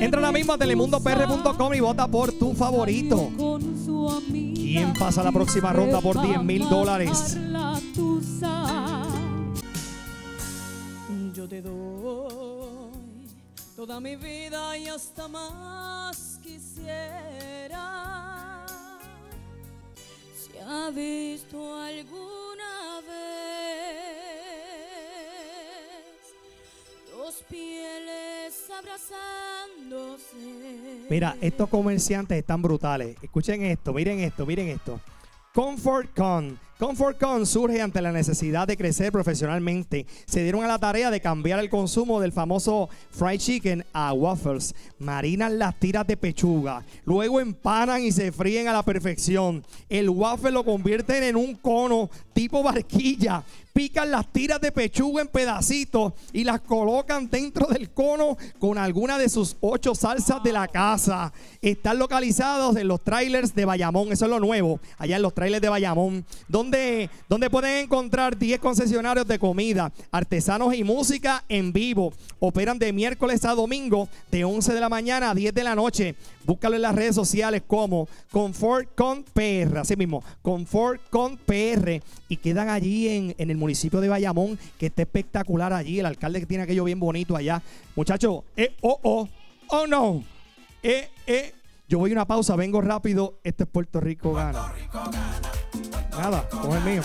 Entra ahora mismo a telemundopr.com y vota por tu favorito. ¿Quién pasa la próxima ronda por 10 mil dólares? Yo te doy toda mi vida y hasta más quisiera. Si ha visto alguna vez dos pieles. Mira, estos comerciantes están brutales. Escuchen esto, miren esto, miren esto. Comfort Con. Comfort Con surge ante la necesidad de crecer profesionalmente. Se dieron a la tarea de cambiar el consumo del famoso fried chicken a waffles. Marinan las tiras de pechuga. Luego empanan y se fríen a la perfección. El waffle lo convierten en un cono tipo barquilla. Pican las tiras de pechuga en pedacitos y las colocan dentro del cono con alguna de sus ocho salsas de la casa. Están localizados en los trailers de Bayamón. Eso es lo nuevo. Allá en los trailers de Bayamón. Donde, donde pueden encontrar 10 concesionarios de comida, artesanos y música en vivo. Operan de miércoles a domingo de 11 de la mañana a 10 de la noche. Búscalo en las redes sociales como Confort con PR. Así mismo, Confort con PR. Y quedan allí en, en el municipio de Bayamón, que está espectacular allí. El alcalde que tiene aquello bien bonito allá. Muchachos, eh, oh, oh, oh no. Eh, eh. Yo voy a una pausa, vengo rápido. Este es Puerto Rico gana. Nada, con el mío.